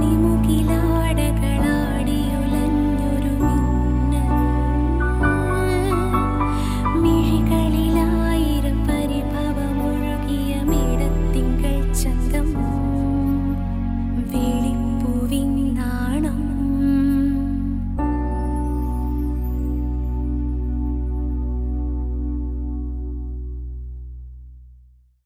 నిముకిలా